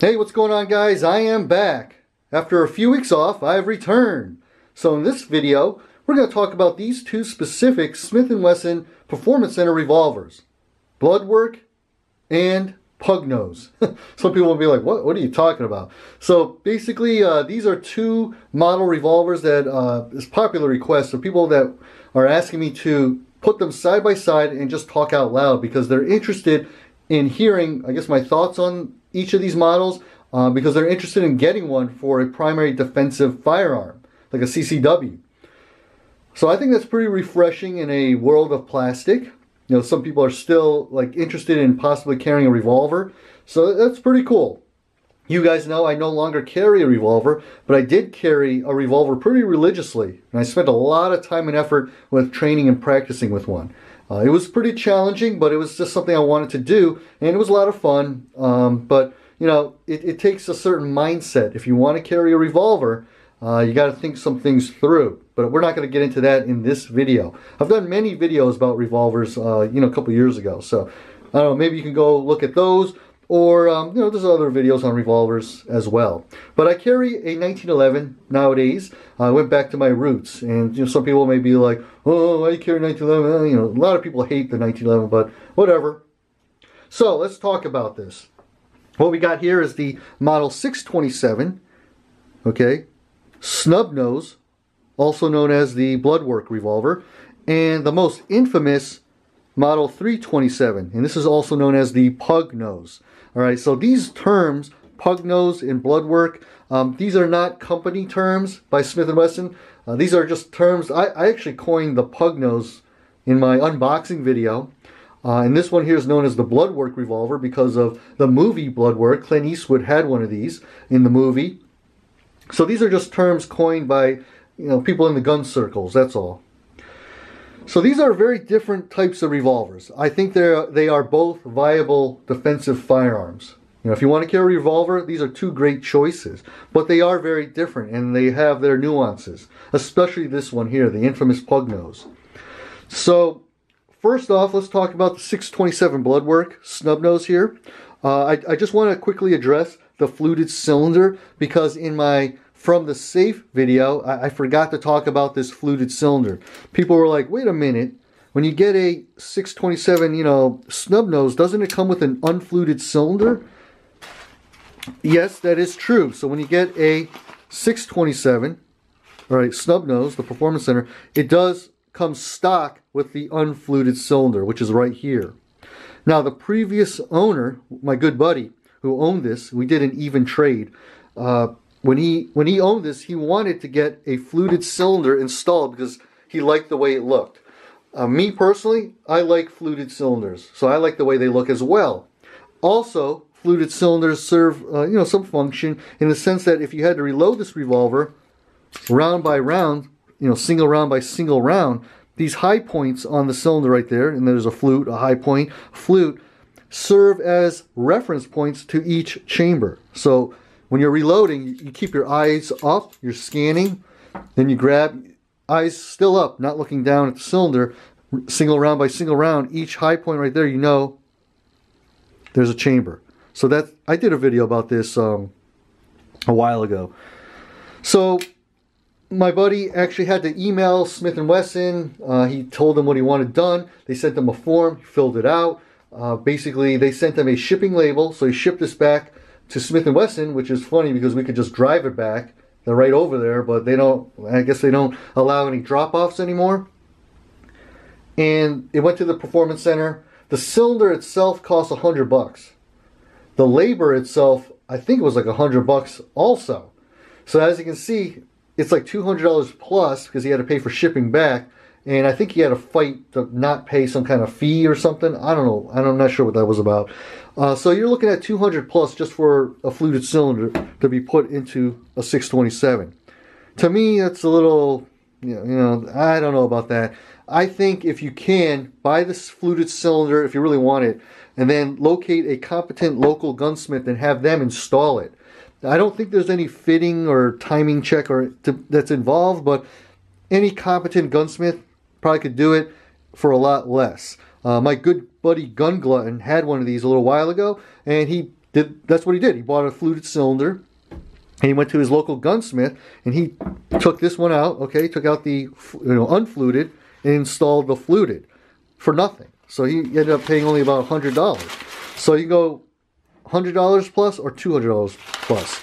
Hey, what's going on guys? I am back. After a few weeks off, I have returned. So in this video, we're going to talk about these two specific Smith & Wesson Performance Center revolvers. Bloodwork and Pug Nose. Some people will be like, what, what are you talking about? So basically, uh, these are two model revolvers that uh, is popular request of people that are asking me to put them side by side and just talk out loud because they're interested in hearing, I guess, my thoughts on each of these models uh, because they're interested in getting one for a primary defensive firearm, like a CCW. So I think that's pretty refreshing in a world of plastic. You know, some people are still like interested in possibly carrying a revolver. So that's pretty cool. You guys know I no longer carry a revolver, but I did carry a revolver pretty religiously. And I spent a lot of time and effort with training and practicing with one. Uh, it was pretty challenging, but it was just something I wanted to do, and it was a lot of fun. Um, but you know, it, it, takes a certain mindset. If you want to carry a revolver, uh, you got to think some things through. But we're not going to get into that in this video. I've done many videos about revolvers, uh, you know, a couple years ago. So I don't know, maybe you can go look at those. Or, um, you know, there's other videos on revolvers as well. But I carry a 1911 nowadays. I went back to my roots. And, you know, some people may be like, oh, why you carry 1911? You know, a lot of people hate the 1911, but whatever. So, let's talk about this. What we got here is the Model 627, okay, snub nose, also known as the Bloodwork revolver, and the most infamous Model 327, and this is also known as the Pug nose. All right, so these terms, pug nose and blood work, um, these are not company terms by Smith & Wesson. Uh, these are just terms, I, I, actually coined the pug nose in my unboxing video. Uh, and this one here is known as the Bloodwork revolver because of the movie Bloodwork. Clint Eastwood had one of these in the movie. So these are just terms coined by you know people in the gun circles, that's all. So these are very different types of revolvers. I think they're they are both viable defensive firearms. You know, if you want to carry a revolver, these are two great choices. But they are very different and they have their nuances. Especially this one here, the infamous pug nose. So first off, let's talk about the 627 Bloodwork snub nose here. Uh, I, I just want to quickly address the fluted cylinder because in my from the safe video, I, I forgot to talk about this fluted cylinder. People were like, wait a minute, when you get a 627, you know, snub nose, doesn't it come with an unfluted cylinder? Yes, that is true. So when you get a 627, all right, snub nose, the Performance Center, it does come stock with the unfluted cylinder, which is right here. Now, the previous owner, my good buddy who owned this, we did an even trade. Uh, when he when he owned this, he wanted to get a fluted cylinder installed because he liked the way it looked. Uh, me personally, I like fluted cylinders, so I like the way they look as well. Also, fluted cylinders serve uh, you know some function in the sense that if you had to reload this revolver round by round, you know single round by single round, these high points on the cylinder right there, and there's a flute, a high point, flute, serve as reference points to each chamber. So when you're reloading, you keep your eyes up, you're scanning, then you grab, eyes still up, not looking down at the cylinder, single round by single round, each high point right there, you know there's a chamber. So that I did a video about this um, a while ago. So my buddy actually had to email Smith & Wesson. Uh, he told them what he wanted done. They sent him a form. Filled it out. Uh, basically, they sent him a shipping label. So he shipped this back to Smith and Wesson, which is funny because we could just drive it back. They're right over there, but they don't. I guess they don't allow any drop-offs anymore. And it went to the performance center. The cylinder itself cost a hundred bucks. The labor itself, I think it was like a hundred bucks also. So as you can see, it's like two hundred dollars plus because he had to pay for shipping back and I think he had a fight to not pay some kind of fee or something. I don't know. I'm not sure what that was about. Uh, so you're looking at 200 plus just for a fluted cylinder to be put into a 627. To me, that's a little, you know, you know, I don't know about that. I think if you can buy this fluted cylinder, if you really want it, and then locate a competent local gunsmith and have them install it. I don't think there's any fitting or timing check or to, that's involved, but any competent gunsmith Probably could do it for a lot less. Uh, my good buddy Gun Glutton had one of these a little while ago, and he did that's what he did. He bought a fluted cylinder, and he went to his local gunsmith, and he took this one out. Okay, took out the you know unfluted and installed the fluted for nothing. So he ended up paying only about hundred dollars. So you go hundred dollars plus or two hundred dollars plus.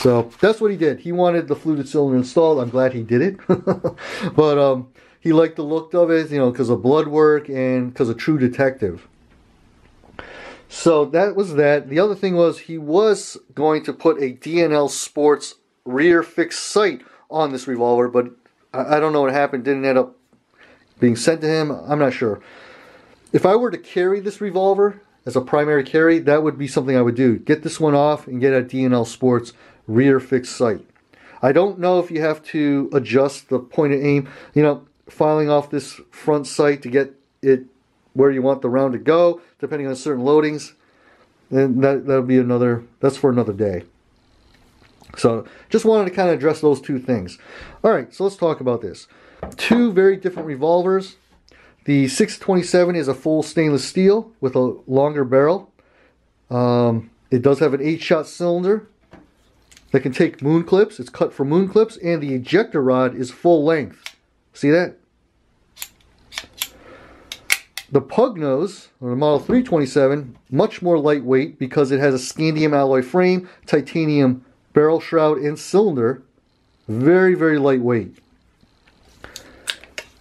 So that's what he did. He wanted the fluted cylinder installed. I'm glad he did it. but um, he liked the look of it, you know, because of blood work and because of True Detective. So that was that. The other thing was he was going to put a D&L Sports rear fixed sight on this revolver, but I, I don't know what happened. Didn't end up being sent to him. I'm not sure. If I were to carry this revolver as a primary carry, that would be something I would do. Get this one off and get a D&L Sports rear fixed sight. I don't know if you have to adjust the point of aim, you know, filing off this front sight to get it where you want the round to go, depending on certain loadings. Then that that'll be another that's for another day. So just wanted to kind of address those two things. All right, so let's talk about this. Two very different revolvers. The 627 is a full stainless steel with a longer barrel. Um, it does have an 8-shot cylinder that can take moon clips. It's cut for moon clips, and the ejector rod is full length. See that? The pug nose, or the Model 327, much more lightweight because it has a scandium alloy frame, titanium barrel shroud, and cylinder. Very, very lightweight.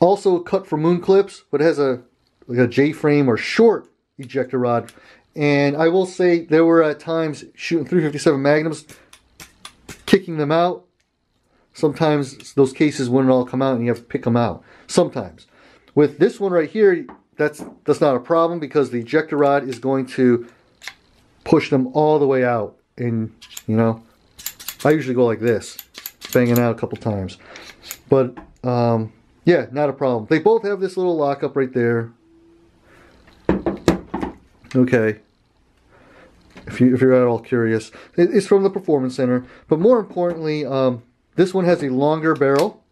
Also cut for moon clips, but it has a like a J-frame or short ejector rod. And I will say there were at times shooting 357 Magnums kicking them out. Sometimes those cases wouldn't all come out and you have to pick them out. Sometimes. With this one right here, that's, that's not a problem because the ejector rod is going to push them all the way out. And, you know, I usually go like this, banging out a couple times. But, um, yeah, not a problem. They both have this little lockup right there. Okay if, you, if you're at all curious. It's from the Performance Center. But more importantly, um, this one has a longer barrel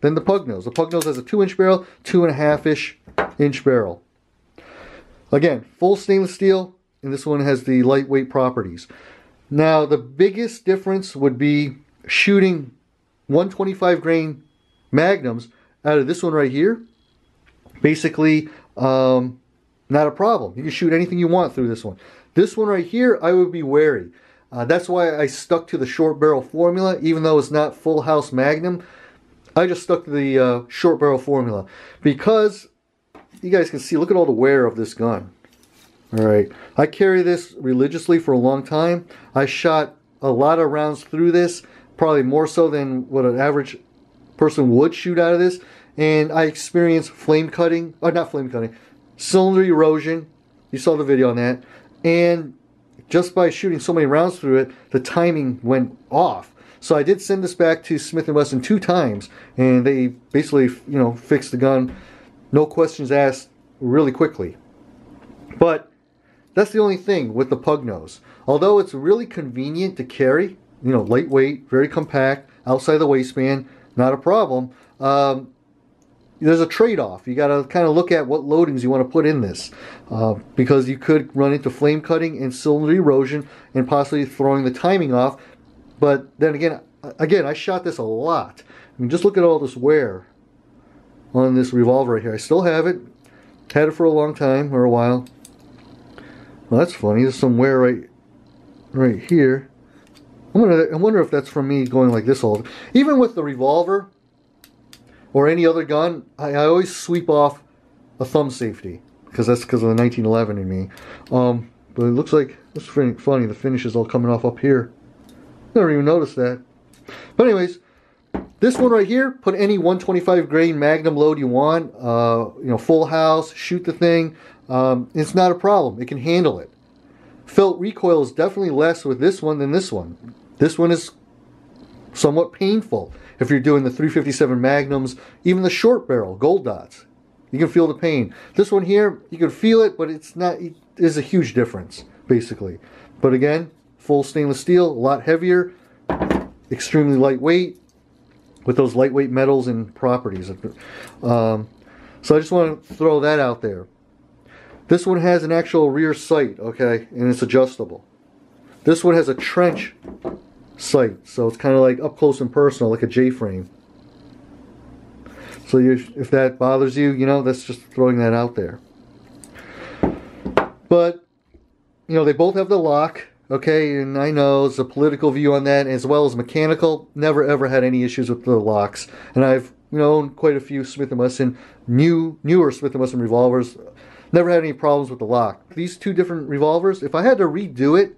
than the Pug Nose. The Pug Nose has a 2-inch barrel, 2.5-ish inch barrel. Again, full stainless steel, and this one has the lightweight properties. Now, the biggest difference would be shooting 125 grain magnums out of this one right here. Basically, um, not a problem. You can shoot anything you want through this one. This one right here, I would be wary. Uh, that's why I stuck to the short barrel formula, even though it's not full house magnum. I just stuck to the uh, short barrel formula because you guys can see, look at all the wear of this gun. All right, I carry this religiously for a long time. I shot a lot of rounds through this, probably more so than what an average person would shoot out of this. And I experienced flame cutting, or uh, not flame cutting, cylinder erosion. You saw the video on that and just by shooting so many rounds through it, the timing went off. So I did send this back to Smith & Wesson two times, and they basically, you know, fixed the gun, no questions asked, really quickly. But that's the only thing with the pug nose. Although it's really convenient to carry, you know, lightweight, very compact, outside the waistband, not a problem. Um, there's a trade-off. You got to kind of look at what loadings you want to put in this, uh, because you could run into flame cutting and cylinder erosion, and possibly throwing the timing off. But then again, again, I shot this a lot. I mean, just look at all this wear on this revolver right here. I still have it. Had it for a long time or a while. Well, that's funny. There's some wear right, right here. I wonder, I wonder if that's from me going like this all. Even with the revolver, or any other gun, I, I always sweep off a thumb safety because that's because of the 1911 in me. Um, but it looks like it's funny. The finish is all coming off up here. Never even noticed that. But anyways, this one right here, put any 125 grain Magnum load you want. Uh, you know, full house, shoot the thing. Um, it's not a problem. It can handle it. Felt recoil is definitely less with this one than this one. This one is somewhat painful if you're doing the 357 Magnums, even the short barrel, gold dots. You can feel the pain. This one here, you can feel it, but it's not, it is a huge difference, basically. But again, full stainless steel, a lot heavier, extremely lightweight, with those lightweight metals and properties. Um, so I just want to throw that out there. This one has an actual rear sight, okay, and it's adjustable. This one has a trench sight, so it's kind of like up close and personal, like a J-frame. So you, if that bothers you, you know, that's just throwing that out there. But, you know, they both have the lock, okay, and I know a political view on that, as well as mechanical. Never ever had any issues with the locks, and I've you know owned quite a few Smith & Wesson new newer Smith & Wesson revolvers. Never had any problems with the lock. These two different revolvers, if I had to redo it,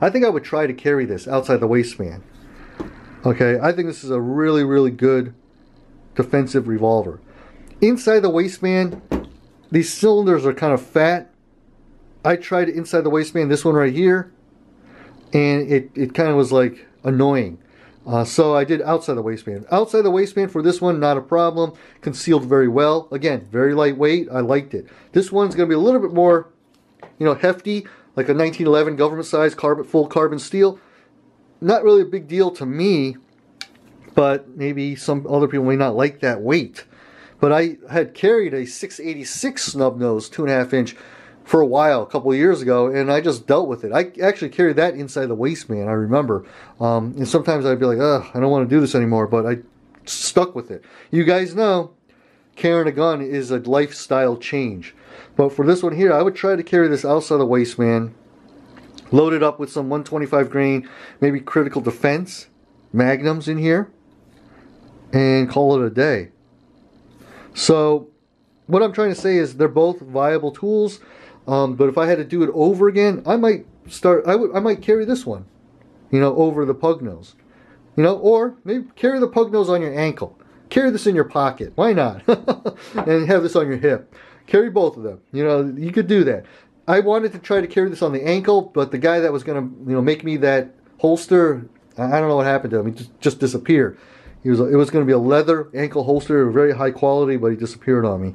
I think I would try to carry this outside the waistband. Okay, I think this is a really, really good defensive revolver. Inside the waistband, these cylinders are kind of fat. I tried inside the waistband, this one right here, and it, it kind of was like annoying. Uh, so I did outside the waistband. Outside the waistband for this one, not a problem. Concealed very well. Again, very lightweight. I liked it. This one's going to be a little bit more, you know, hefty, like a 1911 government size carbon, full carbon steel. Not really a big deal to me, but maybe some other people may not like that weight. But I had carried a 686 snub nose, two and a half inch, for a while, a couple years ago, and I just dealt with it. I actually carried that inside the waistband, I remember. Um, and sometimes I'd be like, ugh, I don't want to do this anymore, but I stuck with it. You guys know, carrying a gun is a lifestyle change. But for this one here, I would try to carry this outside the waistband, load it up with some 125 grain, maybe critical defense magnums in here, and call it a day. So what I'm trying to say is they're both viable tools, um, but if I had to do it over again, I might start. I would. I might carry this one, you know, over the pug nose, you know, or maybe carry the pug nose on your ankle. Carry this in your pocket. Why not? and have this on your hip. Carry both of them. You know, you could do that. I wanted to try to carry this on the ankle, but the guy that was going to, you know, make me that holster, I don't know what happened to him. He just, just disappeared. He was, it was going to be a leather ankle holster, very high quality, but he disappeared on me.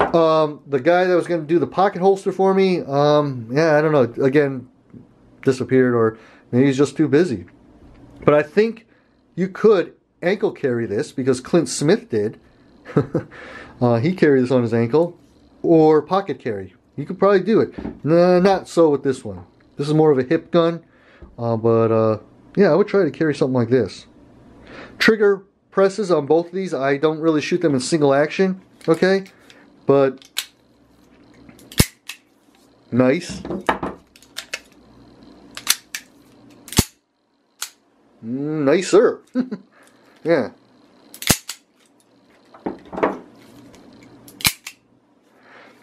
Um, the guy that was going to do the pocket holster for me, um, yeah, I don't know. Again, disappeared, or maybe he's just too busy. But I think you could ankle carry this because Clint Smith did. uh, he carried this on his ankle, or pocket carry. You could probably do it. Not so with this one. This is more of a hip gun, uh, but uh, yeah, I would try to carry something like this. Trigger presses on both of these, I don't really shoot them in single action, okay? But, nice. Nicer. yeah.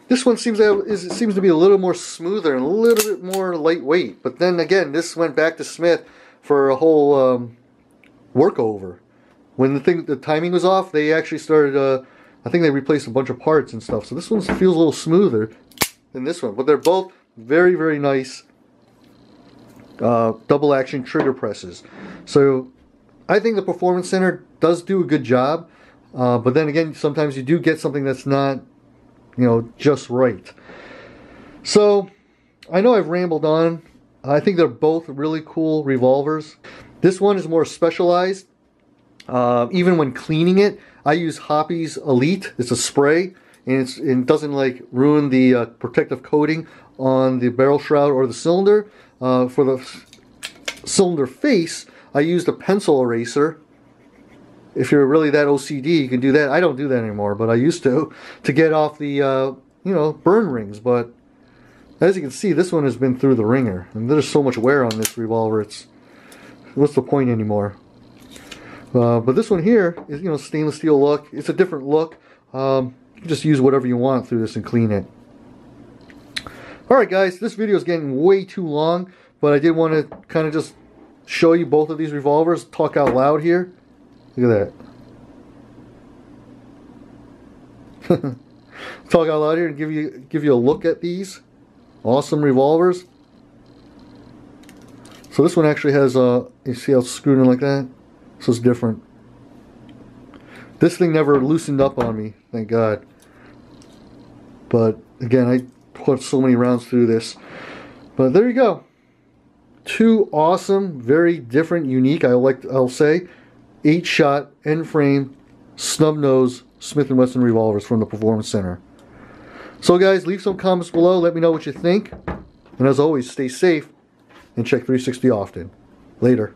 This one seems to have, is, seems to be a little more smoother and a little bit more lightweight. But then again, this went back to Smith for a whole um, workover. When the thing, the timing was off, they actually started. Uh, I think they replaced a bunch of parts and stuff. So this one feels a little smoother than this one. But they're both very, very nice uh, double action trigger presses. So I think the Performance Center does do a good job. Uh, but then again, sometimes you do get something that's not, you know, just right. So I know I've rambled on. I think they're both really cool revolvers. This one is more specialized. Uh, even when cleaning it, I use Hoppe's Elite. It's a spray, and, it doesn't like ruin the uh, protective coating on the barrel shroud or the cylinder. Uh, for the cylinder face, I used a pencil eraser. If you're really that OCD, you can do that. I don't do that anymore, but I used to to get off the uh, you know burn rings. But as you can see, this one has been through the ringer, and there's so much wear on this revolver. It's what's the point anymore? Uh, but this one here is, you know, stainless steel look. It's a different look. Um, you can just use whatever you want through this and clean it. Alright guys, this video is getting way too long, but I did want to kind of just show you both of these revolvers, talk out loud here. Look at that. talk out loud here and give you give you a look at these awesome revolvers. So this one actually has, uh, you see how it's screwed in like that? So it's different. This thing never loosened up on me, thank God. But again, I put so many rounds through this. But there you go. Two awesome, very different, unique, I like I'll say, eight shot N-frame snub nose Smith & Wesson revolvers from the Performance Center. So guys, leave some comments below. Let me know what you think. And as always, stay safe and check 360 often. Later.